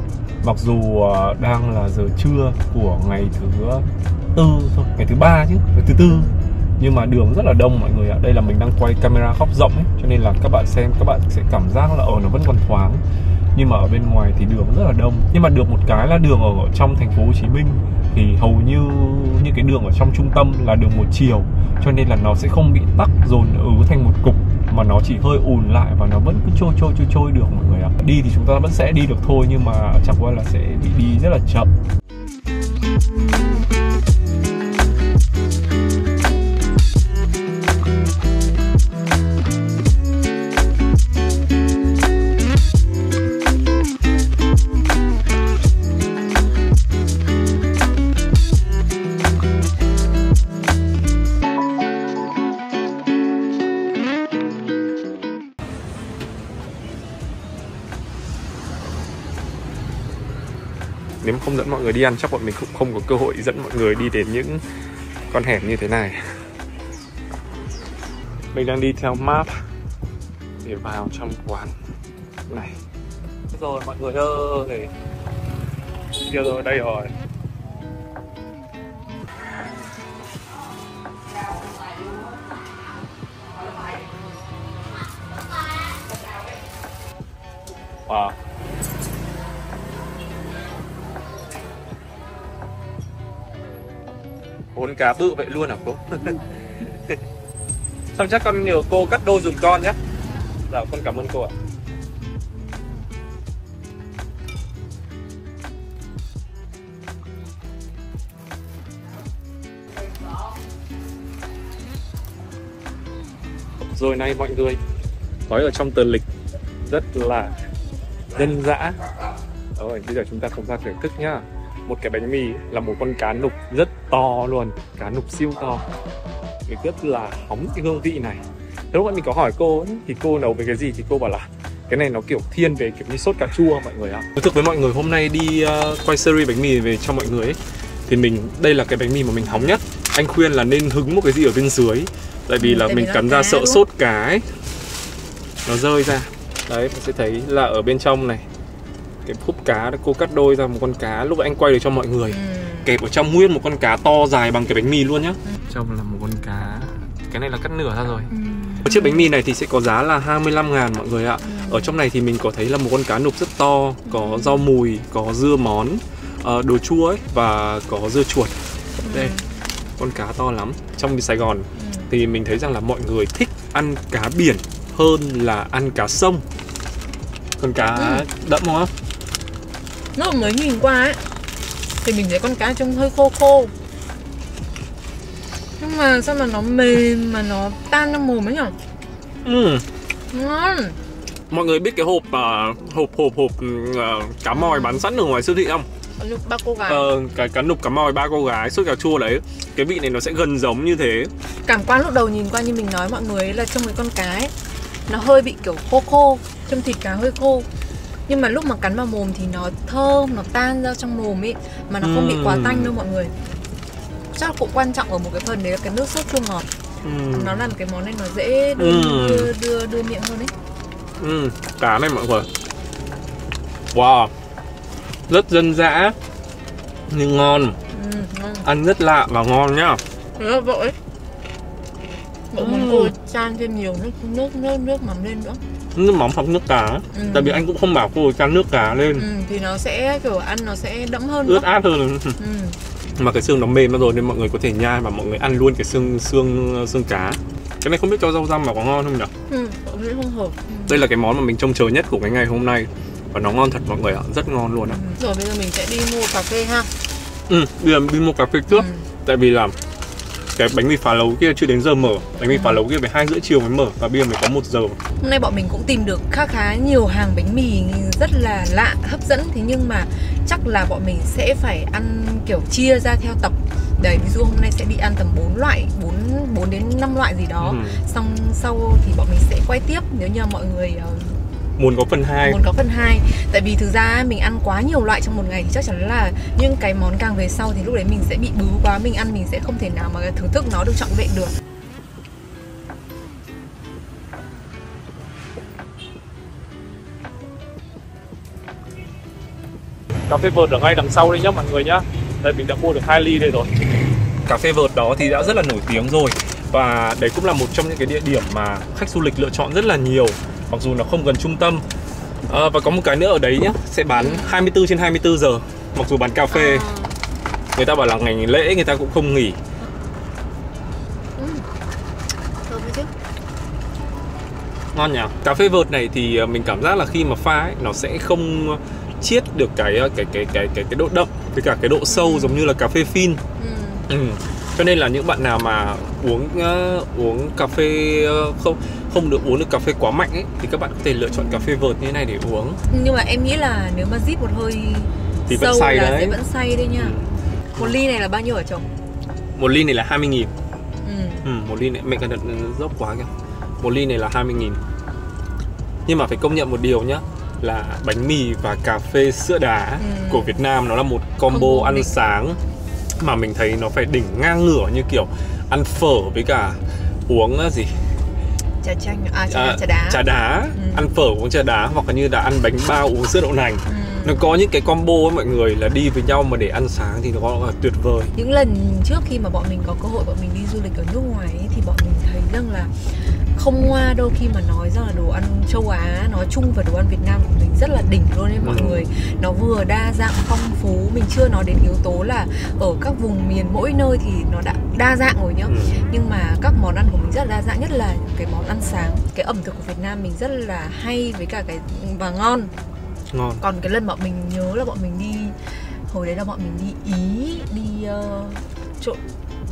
[SPEAKER 1] Mặc dù ờ, đang là giờ trưa của ngày thứ tư thôi, ngày thứ ba chứ, ngày thứ tư. Nhưng mà đường rất là đông mọi người ạ. Đây là mình đang quay camera góc rộng ấy, cho nên là các bạn xem, các bạn sẽ cảm giác là ở nó vẫn còn thoáng. Nhưng mà ở bên ngoài thì đường rất là đông. Nhưng mà được một cái là đường ở trong thành phố Hồ Chí Minh thì hầu như những cái đường ở trong trung tâm là đường một chiều, cho nên là nó sẽ không bị tắc dồn ứ thành một cục, mà nó chỉ hơi ùn lại và nó vẫn cứ trôi trôi trôi trôi được mọi người ạ. Đi thì chúng ta vẫn sẽ đi được thôi, nhưng mà chẳng qua là sẽ bị đi rất là chậm. Nếu mà không dẫn mọi người đi ăn chắc bọn mình cũng không có cơ hội dẫn mọi người đi đến những con hẻm như thế này. Mình đang đi theo map để vào trong quán. Này. Rồi mọi người ơi. Kia rồi đây rồi. Wow Bốn cá bự vậy luôn hả cô? Xong chắc con nhờ cô cắt đôi dùm con nhé. Dạ con cảm ơn cô ạ. Rồi này mọi người, Nói ở trong tờ lịch Rất là dân dã. Rồi, bây giờ chúng ta cùng ra thưởng thức nhá một cái bánh mì là một con cá nục rất to luôn cá nục siêu to. Mình rất là hóng cái hương vị này. Thế lúc nãy mình có hỏi cô ấy, thì cô nấu với cái gì thì cô bảo là cái này nó kiểu thiên về kiểu như sốt cà chua mọi người ạ. Nói thực với mọi người hôm nay đi uh, quay series bánh mì về cho mọi người ấy thì mình đây là cái bánh mì mà mình hóng nhất. Anh khuyên là nên hứng một cái gì ở bên dưới tại vì
[SPEAKER 2] Ừ,
[SPEAKER 1] là
[SPEAKER 2] tại
[SPEAKER 1] mình
[SPEAKER 2] vì
[SPEAKER 1] cắn ra sợ
[SPEAKER 2] đúng
[SPEAKER 1] sốt cá ấy. Nó rơi ra. Đấy mình sẽ thấy là ở bên trong này cái khúc cá cô cắt đôi ra một con cá lúc anh quay được cho mọi người.
[SPEAKER 2] Ừ.
[SPEAKER 1] kẹp ở trong nguyên một con cá to dài bằng cái bánh mì luôn nhá. Trong là một con cá cái này là cắt nửa ra rồi.
[SPEAKER 2] Ừ.
[SPEAKER 1] chiếc bánh mì này thì sẽ có giá là 25 ngàn mọi người ạ. Ở trong này thì mình có thấy là một con cá nục rất to Có rau mùi, có dưa món, ờ, đồ chua ấy Và có dưa chuột. Đây, con cá to lắm. Trong Sài Gòn thì mình thấy rằng là mọi người thích ăn cá biển hơn là ăn cá sông. Con cá
[SPEAKER 2] Ừ.
[SPEAKER 1] đậm không?
[SPEAKER 2] Lúc mới nhìn qua ấy. Thì mình thấy con cá trông hơi khô khô. Nhưng mà sao mà nó mềm mà nó tan trong mồm ấy nhở?
[SPEAKER 1] Ừ.
[SPEAKER 2] ngon.
[SPEAKER 1] Mọi người biết cái hộp ờ, hộp hộp hộp ờ, cá mòi bán sẵn ở ngoài siêu thị không?
[SPEAKER 2] Ba cô gái.
[SPEAKER 1] Ờ, cái cá nục cá mòi ba cô gái sốt cà chua đấy. Cái vị này nó sẽ gần giống như thế.
[SPEAKER 2] Cảm quan lúc đầu nhìn qua như mình nói mọi người là trong cái con cá ấy nó hơi bị kiểu khô khô trong thịt cá hơi khô nhưng mà lúc mà cắn vào mồm thì nó thơm nó tan ra trong mồm ấy mà nó không bị quá
[SPEAKER 1] Ừm.
[SPEAKER 2] tanh đâu mọi người. Chắc là cũng quan trọng ở một cái phần đấy là cái nước sốt chua ngọt.
[SPEAKER 1] Ừ.
[SPEAKER 2] nó làm cái món này nó dễ đưa
[SPEAKER 1] Ừm.
[SPEAKER 2] đưa, đưa, đưa miệng hơn ấy
[SPEAKER 1] Ừ, cá này mọi người. Wow. Rất dân dã Nhưng ngon.
[SPEAKER 2] Ừ, ngon.
[SPEAKER 1] Ăn rất lạ và ngon nhá.
[SPEAKER 2] Vợ ấy Vợ
[SPEAKER 1] Ừm.
[SPEAKER 2] muốn cô chan thêm nhiều nước nước nước nước mắm lên nữa
[SPEAKER 1] Nước mắm hoặc nước cá
[SPEAKER 2] Ừ.
[SPEAKER 1] Tại vì anh cũng không bảo cô chan nước cá lên
[SPEAKER 2] ừ, Thì nó sẽ kiểu ăn nó sẽ đẫm hơn
[SPEAKER 1] Ướt át hơn
[SPEAKER 2] ừ.
[SPEAKER 1] Mà cái xương nó mềm ra rồi nên mọi người có thể nhai Và mọi người ăn luôn cái xương xương xương cá Cái này không biết cho rau răm vào có ngon không nhỉ
[SPEAKER 2] Ừ, không hợp ừ.
[SPEAKER 1] Đây là cái món mà mình trông chờ nhất của cái ngày hôm nay Và nó ngon thật mọi người ạ, rất ngon luôn ạ
[SPEAKER 2] Ừ. Rồi bây giờ mình sẽ đi mua cà phê ha
[SPEAKER 1] Ừ, bây giờ đi mua cà phê trước
[SPEAKER 2] Ừ.
[SPEAKER 1] Tại vì là cái bánh mì phá lấu kia chưa đến giờ mở. Bánh mì phá lấu kia phải hai rưỡi chiều mới mở Và bây giờ mới có một giờ.
[SPEAKER 2] Hôm nay bọn mình cũng tìm được khá khá nhiều hàng bánh mì rất là lạ, hấp dẫn. Thế nhưng mà chắc là bọn mình sẽ phải ăn kiểu chia ra theo tập. Đấy, ví dụ hôm nay sẽ đi ăn tầm 4 loại, 4, 4 đến 5 loại gì đó.
[SPEAKER 1] Ừ.
[SPEAKER 2] Xong sau thì bọn mình sẽ quay tiếp. Nếu như mọi người ờ,
[SPEAKER 1] Muốn có phần 2
[SPEAKER 2] muốn có phần 2 Tại vì thực ra mình ăn quá nhiều loại trong một ngày thì chắc chắn là những cái món càng về sau thì lúc đấy mình sẽ bị bứ quá Mình ăn mình sẽ không thể nào mà thưởng thức nó được trọn vẹn được.
[SPEAKER 1] Cà phê vợt ở ngay đằng sau đây nhá mọi người nhá. Đây mình đã mua được 2 ly đây rồi. Cà phê vợt đó thì đã rất là nổi tiếng rồi. Và đấy cũng là một trong những cái địa điểm mà khách du lịch lựa chọn rất là nhiều Mặc dù nó không gần trung tâm. Ờ, Và có một cái nữa ở đấy nhá Sẽ bán 24 trên 24 giờ Mặc dù bán cà phê. Người ta bảo là ngày lễ người ta cũng không nghỉ.
[SPEAKER 2] Chứ.
[SPEAKER 1] Ngon nhỉ? Cà phê vợt này thì ờ, mình cảm giác là khi mà pha ấy, nó sẽ không chiết được cái ờ, cái cái cái cái cái độ đậm với cả cái độ sâu giống như là cà phê phin.
[SPEAKER 2] Ừ.
[SPEAKER 1] ừ. cho nên là những bạn nào mà uống ờ, uống cà phê ờ, không không được uống được cà phê quá mạnh ấy thì các bạn có thể lựa chọn cà phê vợt như thế này để uống
[SPEAKER 2] Nhưng mà em nghĩ là nếu mà zip một hơi
[SPEAKER 1] Thì vẫn
[SPEAKER 2] sâu
[SPEAKER 1] say
[SPEAKER 2] là
[SPEAKER 1] đấy.
[SPEAKER 2] sẽ vẫn say đấy nha
[SPEAKER 1] Ừ.
[SPEAKER 2] Một ly này là bao nhiêu hả chồng?
[SPEAKER 1] một ly này là 20 nghìn
[SPEAKER 2] Ừ.
[SPEAKER 1] ừ, một ly này mẹ cẩn thận dốc quá kìa một ly này là 20 nghìn nhưng mà phải công nhận một điều nhá là bánh mì và cà phê sữa đá
[SPEAKER 2] Ừ.
[SPEAKER 1] của Việt Nam nó là một combo ăn
[SPEAKER 2] đỉnh.
[SPEAKER 1] sáng mà mình thấy nó phải đỉnh ngang ngửa như kiểu ăn phở với cả uống ờ, gì
[SPEAKER 2] Trà chanh, à trà,
[SPEAKER 1] À,
[SPEAKER 2] trà đá
[SPEAKER 1] trà đá
[SPEAKER 2] Ừ.
[SPEAKER 1] ăn phở uống trà đá hoặc là như là ăn bánh bao uống sữa đậu nành
[SPEAKER 2] ừ.
[SPEAKER 1] nó có những cái combo ấy mọi người là đi với nhau mà để ăn sáng thì nó có là tuyệt vời
[SPEAKER 2] Những lần trước khi mà bọn mình có cơ hội bọn mình đi du lịch ở nước ngoài ấy, thì bọn mình thấy rằng là không ngoa đâu khi mà nói rằng là đồ ăn châu Á nói chung và đồ ăn Việt Nam của mình rất là đỉnh luôn đấy mọi
[SPEAKER 1] Ừ.
[SPEAKER 2] người. Nó vừa đa dạng phong phú mình chưa nói đến yếu tố là ở các vùng miền mỗi nơi thì nó đã đa dạng rồi nhá.
[SPEAKER 1] Ừ.
[SPEAKER 2] nhưng mà các món ăn của mình rất là đa dạng nhất là cái món ăn sáng. Cái ẩm thực của Việt Nam mình rất là hay với cả cái và ngon.
[SPEAKER 1] Ngon.
[SPEAKER 2] Còn cái lần bọn mình nhớ là bọn mình đi hồi đấy là bọn mình đi ý đi uh, chỗ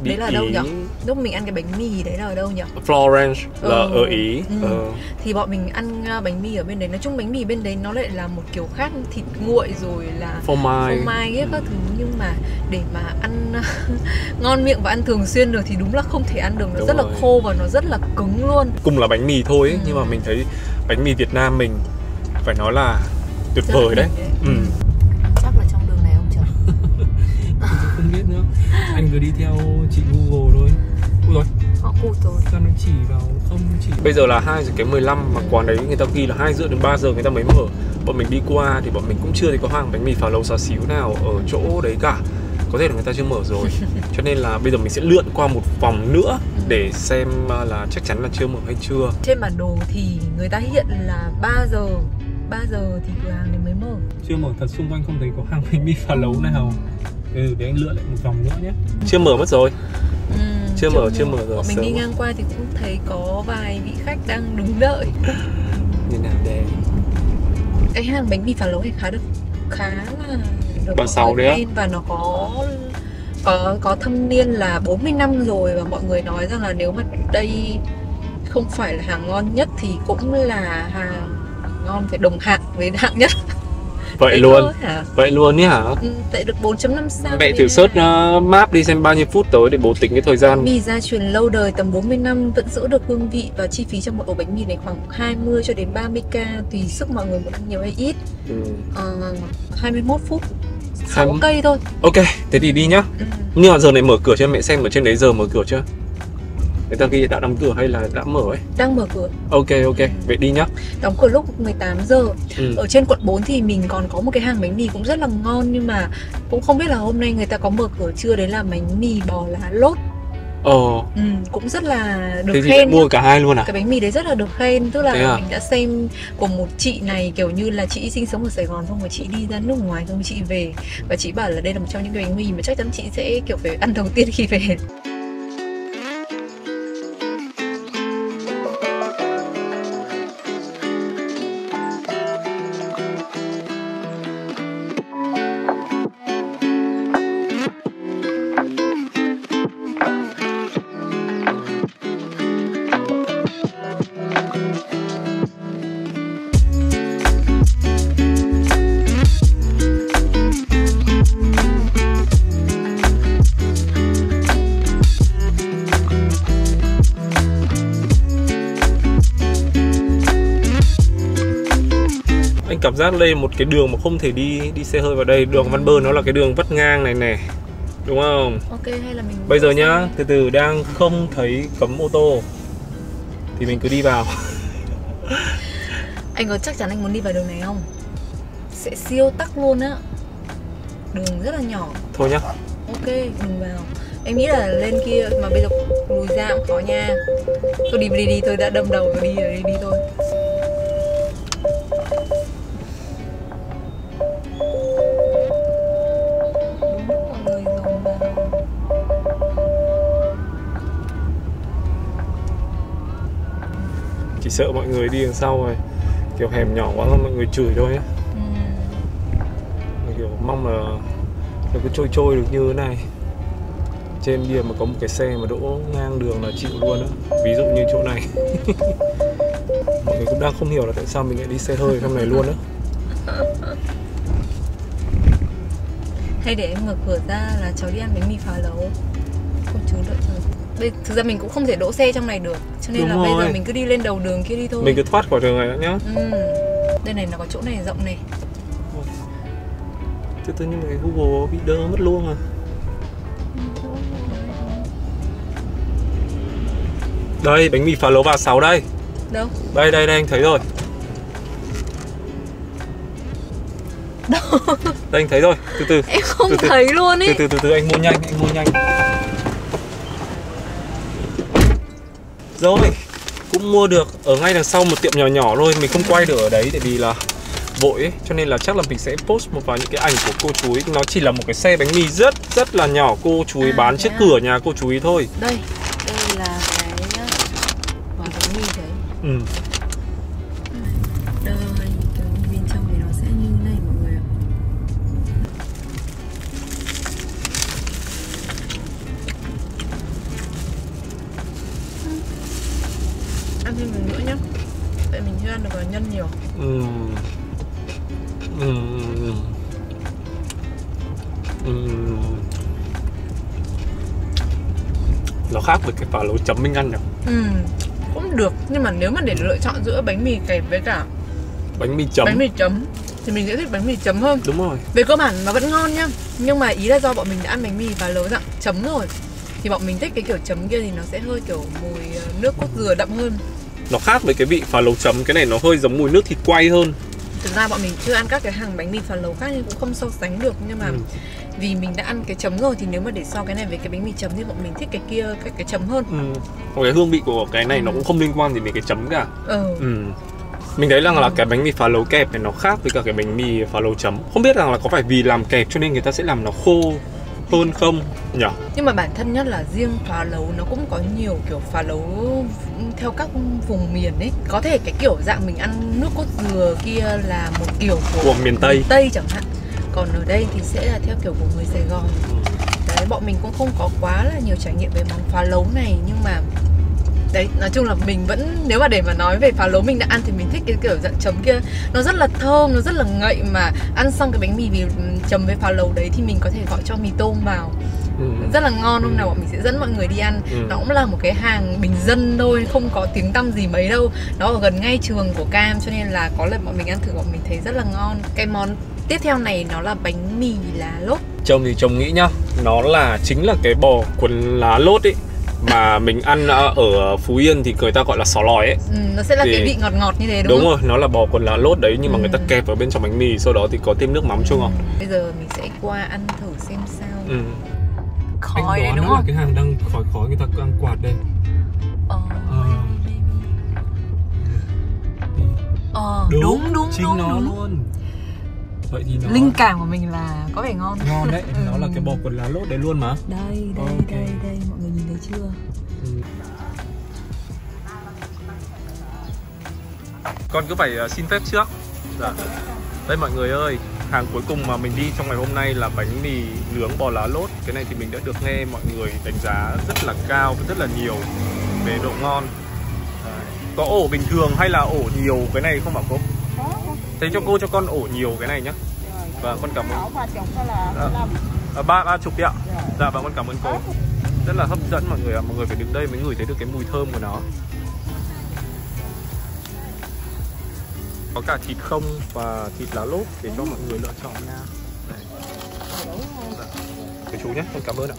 [SPEAKER 1] Đi
[SPEAKER 2] đấy là đâu
[SPEAKER 1] Ý,
[SPEAKER 2] nhỉ lúc mình ăn cái bánh mì đấy là ở đâu nhỉ
[SPEAKER 1] Florence là
[SPEAKER 2] Ừ.
[SPEAKER 1] ở Ý.
[SPEAKER 2] Ừ.
[SPEAKER 1] Ờ.
[SPEAKER 2] thì bọn mình ăn uh, bánh mì ở bên đấy. Nói chung bánh mì bên đấy nó lại là một kiểu khác thịt nguội rồi là
[SPEAKER 1] phô mai.
[SPEAKER 2] phô mai ấy các thứ. Nhưng mà để mà ăn ngon miệng và ăn thường xuyên được thì đúng là không thể ăn được. Nó
[SPEAKER 1] Đúng
[SPEAKER 2] rất là
[SPEAKER 1] rồi.
[SPEAKER 2] khô và nó rất là cứng luôn.
[SPEAKER 1] Cùng là bánh mì thôi ấy,
[SPEAKER 2] Ừ.
[SPEAKER 1] nhưng mà mình thấy bánh mì Việt Nam mình phải nói là tuyệt
[SPEAKER 2] Rất là
[SPEAKER 1] vời đấy.
[SPEAKER 2] đỉnh
[SPEAKER 1] ừ. Anh cứ đi theo chị Google thôi. Ui rồi.
[SPEAKER 2] Khó cụt rồi.
[SPEAKER 4] Sao nó chỉ vào không chỉ
[SPEAKER 1] Bây giờ là 2 giờ kém 15 mà quán đấy người ta ghi là 2 rưỡi đến 3 giờ người ta mới mở. Bọn mình đi qua thì bọn mình cũng chưa thấy có hàng bánh mì phá lấu xá xíu nào ở chỗ đấy cả. Có thể là người ta chưa mở rồi. Cho nên là bây giờ mình sẽ lượn qua một vòng nữa để xem à, là chắc chắn là chưa mở hay chưa.
[SPEAKER 2] Trên bản đồ thì người ta hiện là 3 giờ 3 giờ thì cửa hàng này mới mở.
[SPEAKER 4] Chưa mở thật xung quanh không thấy có hàng bánh mì phá lấu nào Ừ, để anh lượn lại một vòng nữa nhé.
[SPEAKER 1] Chưa mở mất rồi.
[SPEAKER 2] Ừ,
[SPEAKER 1] Chưa mở, chưa mở rồi,
[SPEAKER 2] mình
[SPEAKER 1] sớm
[SPEAKER 2] đi ngang qua thì cũng thấy có vài vị khách đang đứng đợi.
[SPEAKER 1] Như nào đây?
[SPEAKER 2] Cái hàng bánh mì phá lấu này khá được Khá là được
[SPEAKER 1] Bà Sáu đấy
[SPEAKER 2] Và nó có có có thâm niên là 40 năm rồi và mọi người nói rằng là nếu mà đây không phải là hàng ngon nhất thì cũng là hàng ngon phải đồng hạng với hạng nhất
[SPEAKER 1] Vậy luôn
[SPEAKER 2] hả?
[SPEAKER 1] Vậy luôn nhỉ hả
[SPEAKER 2] Ừ, tại được 4.5 sao
[SPEAKER 1] Mẹ thử search uh, map đi xem bao nhiêu phút tới để bố tính cái thời gian
[SPEAKER 2] Mì gia truyền lâu đời tầm 40 năm vẫn giữ được hương vị và chi phí cho một ổ bánh mì này khoảng 20 cho đến 30k tùy sức mọi người muốn ăn nhiều hay ít.
[SPEAKER 1] ừ.
[SPEAKER 2] Ờ, 21 phút. 6
[SPEAKER 1] Hai-
[SPEAKER 2] cây thôi.
[SPEAKER 1] Ok, thế thì đi nhá
[SPEAKER 2] Ừ.
[SPEAKER 1] Nhưng mà giờ này mở cửa cho mẹ xem ở trên đấy giờ mở cửa chưa Người ta ghi đã đóng cửa hay là đã mở ấy
[SPEAKER 2] Đang mở cửa.
[SPEAKER 1] Ok ok, vậy đi nhá
[SPEAKER 2] Đóng cửa lúc 18 giờ.
[SPEAKER 1] ừ.
[SPEAKER 2] Ở trên quận 4 thì mình còn có một cái hàng bánh mì cũng rất là ngon nhưng mà cũng không biết là hôm nay người ta có mở cửa chưa đấy là bánh mì bò lá lốt.
[SPEAKER 1] Ờ,
[SPEAKER 2] Ừ, cũng rất là được
[SPEAKER 1] thế
[SPEAKER 2] khen.
[SPEAKER 1] mua cả hai luôn à
[SPEAKER 2] cái bánh mì đấy rất là được khen tức là
[SPEAKER 1] Thế à?
[SPEAKER 2] mình đã xem của một chị này kiểu như là chị sinh sống ở Sài Gòn xong rồi chị đi ra nước ngoài xong rồi chị về và chị bảo là đây là một trong những cái bánh mì mà chắc chắn chị sẽ kiểu phải ăn đầu tiên khi về
[SPEAKER 1] cảm giác đây một cái đường mà không thể đi đi xe hơi vào đây. Đường Văn Bơ nó là cái đường vắt ngang này nè. Đúng không?
[SPEAKER 2] ok hay là mình
[SPEAKER 1] Bây giờ nhá, từ từ đang không thấy cấm ô tô. Thì mình cứ đi vào.
[SPEAKER 2] Anh có chắc chắn anh muốn đi vào đường này không? Sẽ siêu tắc luôn á. Đường rất là nhỏ.
[SPEAKER 1] Thôi nhá.
[SPEAKER 2] Ok đừng vào. Em nghĩ là lên kia mà bây giờ lùi ra cũng khó nha. Thôi đi đi đi tôi đã đâm đầu rồi đi rồi đi đi thôi
[SPEAKER 1] Chỉ sợ mọi người đi đằng sau rồi Kiểu hẻm nhỏ quá là mọi người chửi thôi á,
[SPEAKER 2] Ừ.
[SPEAKER 1] kiểu mong là nó cứ trôi trôi được như thế này. Trên bia mà có một cái xe mà đỗ ngang đường là chịu luôn á. Ví dụ như chỗ này. Mọi người cũng đang không hiểu là tại sao mình lại đi xe hơi trong này luôn á.
[SPEAKER 2] Hay để em mở cửa ra là cháu đi ăn bánh mì phá lấu. Không chú đợi cháu Bây, thực ra mình cũng không thể đỗ xe trong này được cho nên
[SPEAKER 1] Đúng
[SPEAKER 2] là bây
[SPEAKER 1] rồi.
[SPEAKER 2] giờ mình cứ đi lên đầu đường kia đi thôi.
[SPEAKER 1] Mình cứ thoát khỏi đường này đã nhá.
[SPEAKER 2] Ừ. đây này nó có chỗ này rộng này.
[SPEAKER 1] Từ từ nhưng mà cái google bị đơ mất luôn à. Đây bánh mì phá lấu bà sáu đây.
[SPEAKER 2] Đâu?
[SPEAKER 1] Đây đây đây anh thấy rồi. Đây anh thấy rồi. Từ từ.
[SPEAKER 2] Em không
[SPEAKER 1] Từ từ.
[SPEAKER 2] thấy luôn ý.
[SPEAKER 1] Từ từ từ từ anh mua nhanh anh mua nhanh rồi cũng mua được ở ngay đằng sau một tiệm nhỏ nhỏ thôi mình không quay được ở đấy tại vì là vội ấy cho nên là chắc là mình sẽ post một vài những cái ảnh của cô chú ý nó chỉ là một cái xe bánh mì rất rất là nhỏ cô chú ý
[SPEAKER 2] À,
[SPEAKER 1] bán trước cửa nhà cô chú ý thôi.
[SPEAKER 2] Đây đây là cái uh, quả bánh mì đấy.
[SPEAKER 1] Ừ. phở lấu chấm mình ăn nhỉ
[SPEAKER 2] ừ cũng được. Nhưng mà nếu mà để lựa chọn giữa bánh mì kẹp với cả
[SPEAKER 1] bánh mì chấm.
[SPEAKER 2] bánh mì chấm thì mình sẽ thích bánh mì chấm hơn.
[SPEAKER 1] Đúng rồi.
[SPEAKER 2] Về cơ bản nó vẫn ngon nhá. Nhưng mà ý là do bọn mình đã ăn bánh mì và lấu dạng chấm rồi thì bọn mình thích cái kiểu chấm kia thì nó sẽ hơi kiểu mùi ờ, nước cốt dừa đậm hơn.
[SPEAKER 1] Nó khác với cái vị phá lấu chấm. Cái này nó hơi giống mùi nước thịt quay hơn
[SPEAKER 2] thực ra bọn mình chưa ăn các cái hàng bánh mì phá lấu khác nên cũng không so sánh được nhưng mà
[SPEAKER 1] Ừ.
[SPEAKER 2] vì mình đã ăn cái chấm rồi thì nếu mà để so cái này với cái bánh mì chấm thì bọn mình thích cái kia cái cái chấm hơn
[SPEAKER 1] ừ. Còn cái hương vị của cái này nó cũng không liên quan gì đến cái chấm cả
[SPEAKER 2] ờ
[SPEAKER 1] ừ. mình thấy rằng là cái bánh mì phá lấu kẹp này nó khác với cả cái bánh mì phá lấu chấm không biết rằng là có phải vì làm kẹp cho nên người ta sẽ làm nó khô hơn không? Nhỉ
[SPEAKER 2] nhưng mà bản thân nhất là riêng phá lấu nó cũng có nhiều kiểu phá lấu theo các vùng miền ấy. Có thể cái kiểu dạng mình ăn nước cốt dừa kia là một kiểu của,
[SPEAKER 1] Của miền Tây.
[SPEAKER 2] Tây chẳng hạn. Còn ở đây thì sẽ là theo kiểu của người Sài Gòn. Đấy bọn mình cũng không có quá là nhiều trải nghiệm về món phá lấu này nhưng mà đấy nói chung là mình vẫn nếu mà để mà nói về phá lấu mình đã ăn thì mình thích cái kiểu dạng chấm kia. Nó rất là thơm nó rất là ngậy mà ăn xong cái bánh mì vì chấm với phá lấu đấy thì mình có thể gọi cho mì tôm vào.
[SPEAKER 1] Ừ.
[SPEAKER 2] rất là ngon hôm nào bọn mình sẽ dẫn mọi người đi ăn.
[SPEAKER 1] Ừ.
[SPEAKER 2] nó cũng là một cái hàng bình dân thôi không có tiếng tăm gì mấy đâu. Nó ở gần ngay trường của cam cho nên là có lần bọn mình ăn thử bọn mình thấy rất là ngon. Cái món tiếp theo này nó là bánh mì lá lốt.
[SPEAKER 1] Chồng thì chồng nghĩ nhá nó là chính là cái bò cuốn lá lốt ấy mà mình ăn ờ, ở Phú Yên thì người ta gọi là sò lòi ấy.
[SPEAKER 2] Ừ, nó sẽ là
[SPEAKER 1] Thì-
[SPEAKER 2] cái vị ngọt ngọt như thế đúng,
[SPEAKER 1] đúng,
[SPEAKER 2] không?
[SPEAKER 1] rồi nó là bò cuốn lá lốt đấy nhưng mà
[SPEAKER 2] Ừ.
[SPEAKER 1] người ta kẹp ở bên trong bánh mì sau đó thì có thêm nước mắm cho ngọt.
[SPEAKER 2] Bây giờ mình sẽ qua ăn thử xem sao.
[SPEAKER 1] Ừ.
[SPEAKER 2] khói đấy đúng
[SPEAKER 4] đoán là
[SPEAKER 2] không?
[SPEAKER 4] cái hàng đang khói khói người ta đang quạt đây.
[SPEAKER 2] Ờ,
[SPEAKER 4] Ờ.
[SPEAKER 2] ờ đúng đúng
[SPEAKER 4] chính
[SPEAKER 2] đúng,
[SPEAKER 4] nó
[SPEAKER 2] đúng.
[SPEAKER 4] luôn vậy thì nó
[SPEAKER 2] linh cảm của mình là có vẻ ngon.
[SPEAKER 4] Ngon đấy
[SPEAKER 2] Ừ.
[SPEAKER 4] nó là cái bò cuốn lá lốt đấy luôn mà.
[SPEAKER 2] Đây đây
[SPEAKER 4] Ok.
[SPEAKER 2] đây đây mọi người nhìn thấy chưa?
[SPEAKER 1] Con cứ phải ờ, xin phép trước. Dạ. đây mọi người ơi hàng cuối cùng mà mình đi trong ngày hôm nay là bánh mì nướng bò lá lốt. Cái này thì mình đã được nghe mọi người đánh giá rất là cao và rất là nhiều về độ ngon. Có ổ bình thường hay là ổ nhiều? Cái này không bảo cô thế cho cô cho con ổ nhiều cái này nhá. Và con cảm ơn. Dạ.
[SPEAKER 3] 15
[SPEAKER 1] à, ba ba chục ạ. Dạ. Và con cảm ơn cô. Rất là hấp dẫn mọi người ạ. Mọi người phải đứng đây mới ngửi thấy được cái mùi thơm của nó. Có cả thịt không và thịt lá lốt để cho mọi người lựa chọn nha. Dạ. Cái chú nhé con cảm ơn ạ.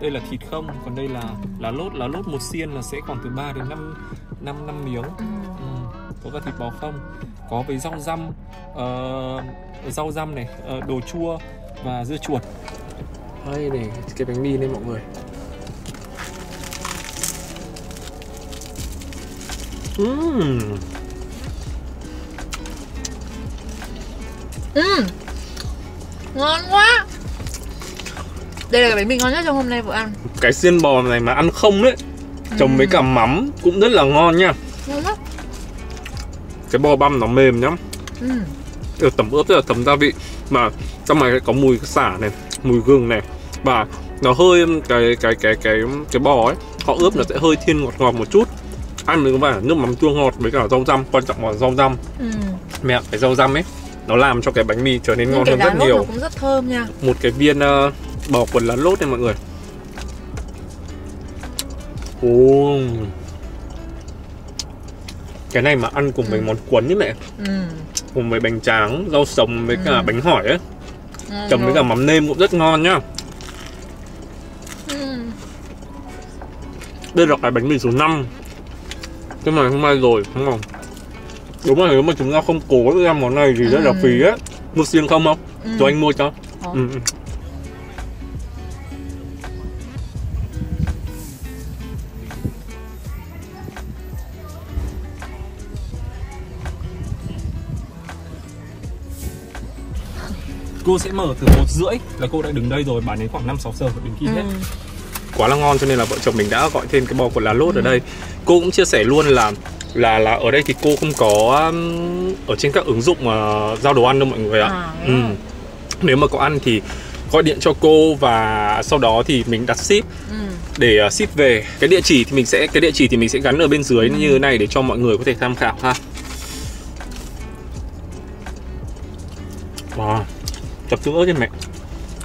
[SPEAKER 1] Đây là thịt không còn đây là lá lốt. Lá lốt một xiên là sẽ khoảng từ 3 đến 5 5 năm miếng có cả thịt bò không? Có với rau răm ờ, rau răm này ờ, đồ chua và dưa chuột. Đây này cái bánh mì đây mọi người. Ừm,
[SPEAKER 2] Ừ. Ngon quá. Đây là cái bánh mì ngon nhất trong hôm nay vừa ăn
[SPEAKER 1] cái xiên bò này mà ăn không đấy trồng với cả mắm cũng rất là ngon nha.
[SPEAKER 2] Ngon lắm
[SPEAKER 1] cái bò băm nó mềm nhá
[SPEAKER 2] ừ.
[SPEAKER 1] được tẩm ướp rất là thấm gia vị. Mà trong này có mùi xả này mùi gừng này. Và nó hơi cái cái cái cái cái bò ấy họ ướp nó sẽ hơi thiên ngọt ngọt một chút. Ăn mình có là nước mắm chua ngọt với cả rau răm quan trọng là rau răm.
[SPEAKER 2] Ừ.
[SPEAKER 1] mẹ cái rau răm ấy nó làm cho cái bánh mì trở nên
[SPEAKER 2] Nhưng
[SPEAKER 1] ngon
[SPEAKER 2] cái
[SPEAKER 1] hơn rất nhiều.
[SPEAKER 2] nó cũng rất thơm nha.
[SPEAKER 1] Một cái viên ờ, bò quần lá lốt này mọi người. Ồ. cái này mà ăn cùng với
[SPEAKER 2] Ừ.
[SPEAKER 1] món cuốn như mẹ
[SPEAKER 2] ừ.
[SPEAKER 1] cùng với bánh tráng rau sống với cả
[SPEAKER 2] Ừ.
[SPEAKER 1] bánh hỏi ấy chấm với cả mắm nêm cũng rất ngon nhá
[SPEAKER 2] ừ.
[SPEAKER 1] đây là cái bánh mì số 5 cái này hôm nay rồi đúng không đúng rồi nếu mà chúng ta không cố ra món này thì rất là
[SPEAKER 2] Ừ.
[SPEAKER 1] phí á mua xiên không không
[SPEAKER 2] Ừ.
[SPEAKER 1] cho anh mua cho ừ. ừ. Cô sẽ mở từ một rưỡi là cô đã đứng đây rồi bán đến khoảng 5 6 giờ đến khi hết
[SPEAKER 2] Ừ.
[SPEAKER 1] quá là ngon cho nên là vợ chồng mình đã gọi thêm cái bò của lá lốt ở đây cô cũng chia sẻ luôn là là là ở đây thì cô không có um, ở trên các ứng dụng uh, giao đồ ăn đâu mọi người ạ
[SPEAKER 2] À,
[SPEAKER 1] ừ.
[SPEAKER 2] à?
[SPEAKER 1] nếu mà có ăn thì gọi điện cho cô và sau đó thì mình đặt ship
[SPEAKER 2] Ừ.
[SPEAKER 1] để uh, ship về cái địa chỉ thì mình sẽ cái địa chỉ thì mình sẽ gắn ở bên dưới
[SPEAKER 2] Ừ.
[SPEAKER 1] như thế này để cho mọi người có thể tham khảo ha chập tương ớt trên mẹ.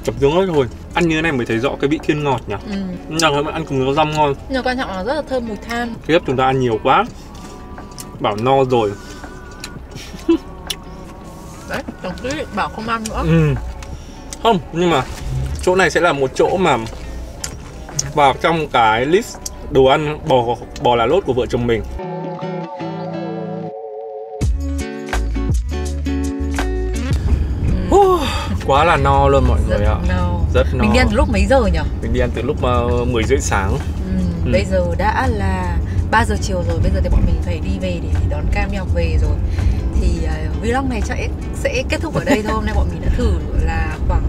[SPEAKER 1] Chập tương ớt thôi. Ăn như thế này mới thấy rõ cái vị thiên ngọt nhỉ?
[SPEAKER 2] Ừ.
[SPEAKER 1] nhưng mà ăn cùng rau răm ngon.
[SPEAKER 2] Nhưng quan trọng là rất là thơm mùi than.
[SPEAKER 1] Tiếp chúng ta ăn nhiều quá. Bảo no rồi.
[SPEAKER 2] Đấy, tổng cứ bảo không ăn nữa.
[SPEAKER 1] Ừ. Không, nhưng mà chỗ này sẽ là một chỗ mà vào trong cái list đồ ăn bò bò lá lốt của vợ chồng mình quá là no luôn mọi
[SPEAKER 2] rất
[SPEAKER 1] người ạ.
[SPEAKER 2] no.
[SPEAKER 1] rất no
[SPEAKER 2] mình đi ăn từ lúc mấy giờ nhỉ?
[SPEAKER 1] Mình đi ăn từ lúc uh, 10 rưỡi sáng.
[SPEAKER 2] Ừ,
[SPEAKER 1] Ừ.
[SPEAKER 2] bây giờ đã là 3 giờ chiều rồi bây giờ thì bọn mình phải đi về để đón cam đi học về rồi. Thì uh, vlog này chắc sẽ kết thúc ở đây thôi hôm nay bọn mình đã thử là khoảng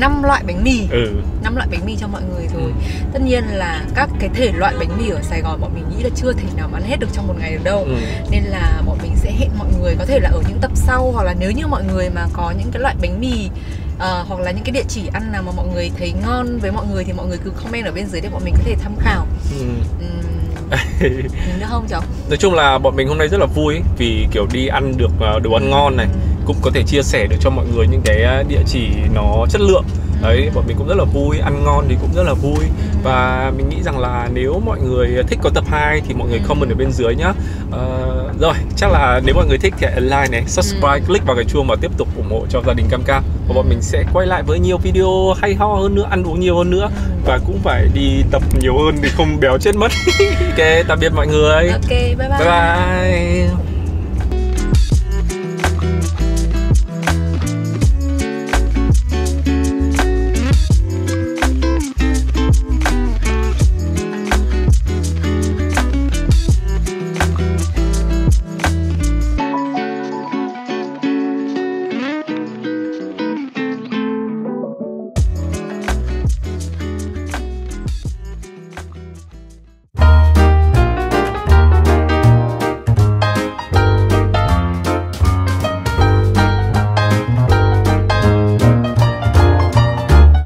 [SPEAKER 2] 5 loại bánh mì.
[SPEAKER 1] Ừ.
[SPEAKER 2] Năm loại bánh mì cho mọi người rồi. Tất nhiên là các cái thể loại bánh mì ở Sài Gòn bọn mình nghĩ là chưa thể nào ăn hết được trong một ngày được đâu.
[SPEAKER 1] Ừ.
[SPEAKER 2] nên là bọn mình sẽ hẹn mọi người có thể là ở những tập sau hoặc là nếu như mọi người mà có những cái loại bánh mì ờ, hoặc là những cái địa chỉ ăn nào mà mọi người thấy ngon với mọi người thì mọi người cứ comment ở bên dưới để bọn mình có thể tham khảo.
[SPEAKER 1] Ừ.
[SPEAKER 2] Mình nữa không cháu?
[SPEAKER 1] Nói chung là bọn mình hôm nay rất là vui vì kiểu đi ăn được uh, đồ ăn ngon này cũng có thể chia sẻ được cho mọi người những cái uh, địa chỉ nó chất lượng. Đấy bọn mình cũng rất là vui ăn ngon thì cũng rất là vui. Và mình nghĩ rằng là nếu mọi người thích có tập 2 thì mọi người comment ở bên dưới nhá. Ờ, rồi chắc là nếu mọi người thích thì hãy like này subscribe
[SPEAKER 2] Ừ.
[SPEAKER 1] click vào cái chuông và tiếp tục ủng hộ cho gia đình cam cam và bọn mình sẽ quay lại với nhiều video hay ho hơn nữa ăn uống nhiều hơn nữa. Và cũng phải đi tập nhiều hơn để không béo chết mất. Ok tạm biệt mọi người.
[SPEAKER 2] Ok bye bye,
[SPEAKER 1] bye bye